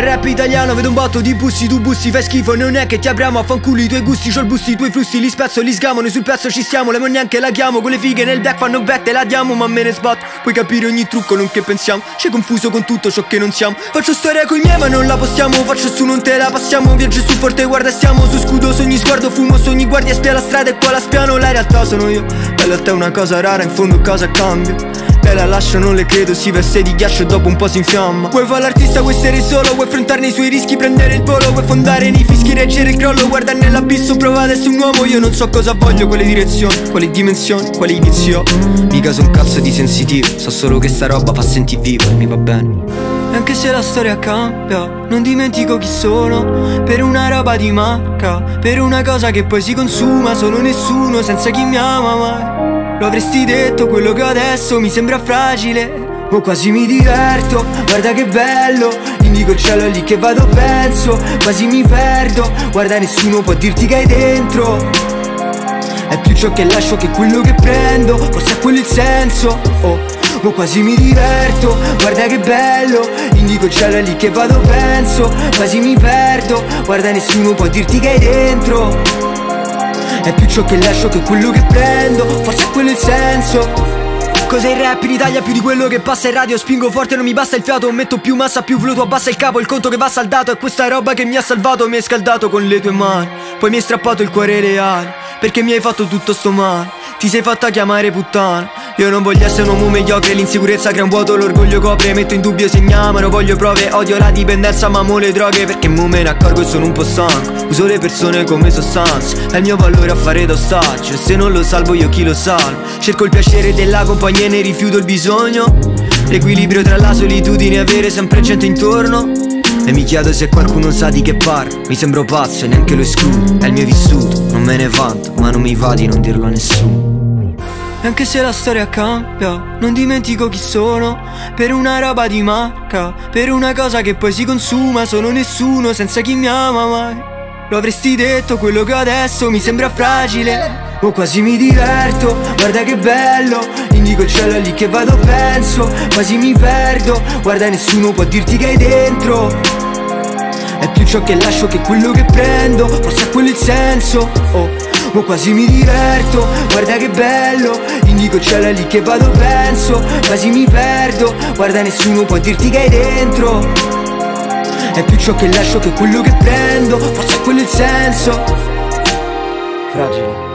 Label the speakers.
Speaker 1: Nel rap italiano vedo un botto di bussi, tu bussi, fai schifo Non è che ti apriamo a fanculo i tuoi gusti C'ho il bussi, i tuoi flussi, li spezzo, li sgamo Noi sul pezzo ci le mo neanche la chiamo Con le fighe nel deck fanno bet e la diamo Ma me ne sbatto, puoi capire ogni trucco non che pensiamo C'è confuso con tutto ciò che non siamo. Faccio storia coi miei ma non la possiamo Faccio su non te la passiamo. Viaggio su forte guarda stiamo su scudo Sogni sguardo, fumo, sogni guardia spia la strada E qua la spiano, la realtà sono io Bella a te è una cosa rara, in fondo cosa cambia Lei la lascia, non le credo, si veste di ghiaccio e dopo un po' si infiamma. Vuoi fare l'artista, vuoi essere solo, vuoi affrontarne i suoi rischi, prendere il volo Vuoi fondare nei fischi, reggere il crollo, guarda nell'abisso, prova ad essere un uomo Io non so cosa voglio, quale direzione, quali dimensioni, quale inizio. Mica son cazzo di sensitivo, so solo che sta roba fa sentire vivo e mi va bene. E anche se la storia cambia, non dimentico chi sono. Per una roba di marca, per una cosa che poi si consuma Sono nessuno senza chi mi ama mai Lo avresti detto quello che adesso mi sembra fragile o quasi mi diverto, guarda che bello Indico il cielo lì che vado penso Quasi mi perdo, guarda nessuno può dirti che hai dentro. È più ciò che lascio che quello che prendo Forse è quello il senso, oh Oh quasi mi diverto, guarda che bello Indico il cielo lì che vado penso Quasi mi perdo, guarda nessuno può dirti che hai dentro È più ciò che lascio che quello che prendo. Forse è quello il senso. Cos'è il rap in Italia più di quello che passa in radio? Spingo forte non mi basta il fiato. Metto più massa più fluto. Abbassa il capo Il conto che va saldato. È questa roba che mi ha salvato. Mi hai scaldato con le tue mani. Poi mi hai strappato il cuore reale. Perché mi hai fatto tutto sto male. Ti sei fatta chiamare puttana io non voglio essere un uomo mediocre, l'insicurezza crea un vuoto, l'orgoglio copre, metto in dubbio se mi amano, voglio prove, odio la dipendenza, ma amo le droghe perché mo me ne accorgo e sono un po' stanco. Uso le persone come sostanza, è il mio valore a fare d'ostaggio, e se non lo salvo io chi lo salvo. Cerco il piacere della compagnia e ne rifiuto il bisogno. L'equilibrio tra la solitudine e avere sempre gente intorno. E mi chiedo se qualcuno sa di che parlo Mi sembro pazzo e neanche lo escludo È il mio vissuto, non me ne vanto Ma non mi va di non dirlo a nessuno e anche se la storia cambia, non dimentico chi sono. Per una roba di marca, per una cosa che poi si consuma Sono nessuno senza chi mi ama mai. Lo avresti detto quello che adesso mi sembra fragile. O quasi mi diverto, guarda che bello. Indico il cielo lì che vado penso Quasi mi perdo, guarda nessuno può dirti che hai dentro. È più ciò che lascio che quello che prendo. Forse è quello il senso, oh ma quasi mi diverto Guarda che bello Indico il cielo lì che vado penso Quasi mi perdo Guarda nessuno può dirti che hai dentro. È più ciò che lascio che quello che prendo Forse è quello il senso. Fragile